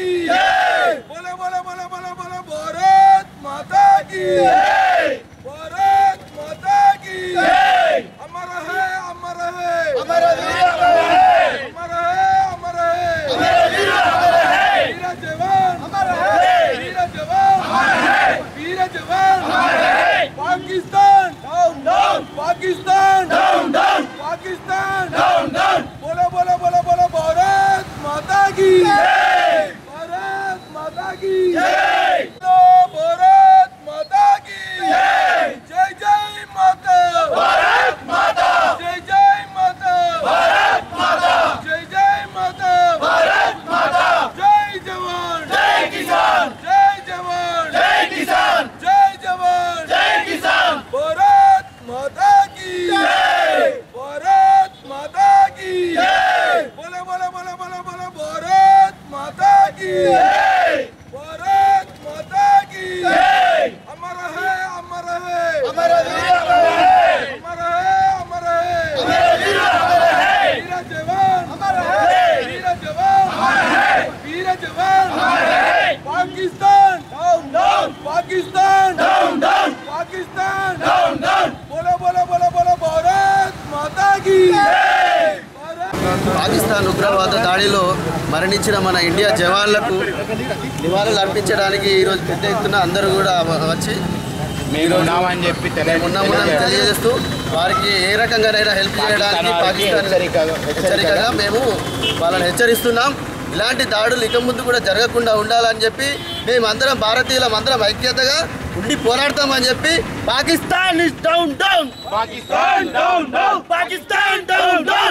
बोले बोले बोले बोले बोले भारत माता की भारत माता की अमर है अमर है। अमर है अमर है। अमर है वीर जवान। अमर है। वीर जवान। अमर है। वीर जवान। अमर है। पाकिस्तान। पाकिस्तान। aqui! పాకిస్తాన్ ఉగ్రవాద దాడిలో మరణించిన మన ఇండియా జవాన్లకు నివాళులు అర్పించడానికి ఈరోజు పెద్ద ఎత్తున అందరూ కూడా వచ్చి మేము ఉన్నామని చెప్పి మేము ఉన్నామని తెలియజేస్తూ వారికి ఏ రకంగానైనా హెల్ప్ చేయడానికి పాకిస్తాన్ హెచ్చరికగా మేము వాళ్ళని హెచ్చరిస్తున్నాం. ఇలాంటి దాడులు ఇక ముందు కూడా జరగకుండా ఉండాలని చెప్పి మేమందరం భారతీయులం అందరం ఐక్యతగా ఉండి పోరాడతామని చెప్పి Pakistan is down down Pakistan down down Pakistan down down